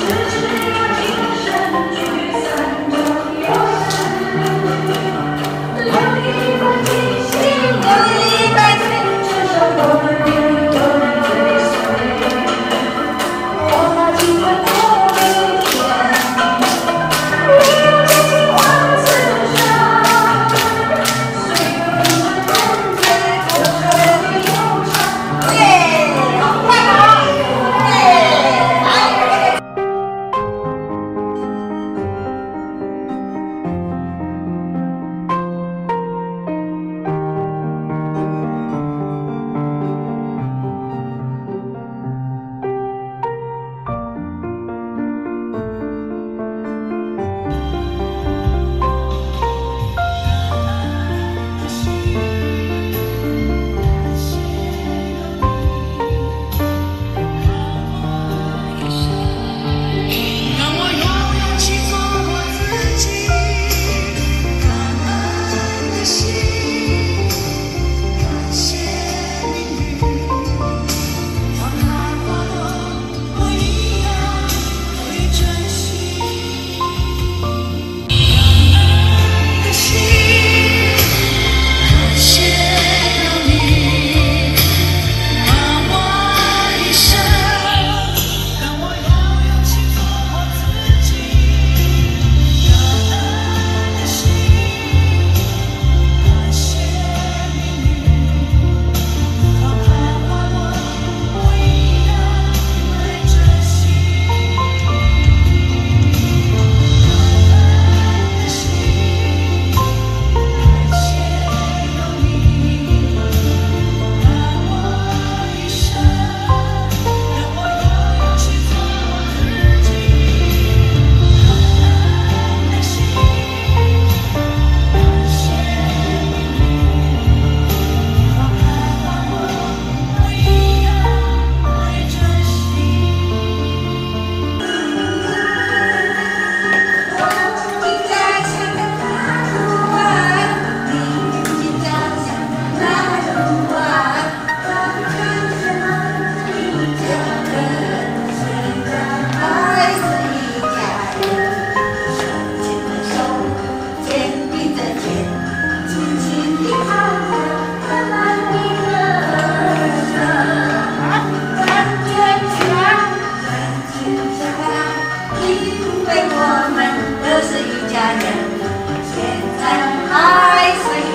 时 因为我们都是一家人现在还是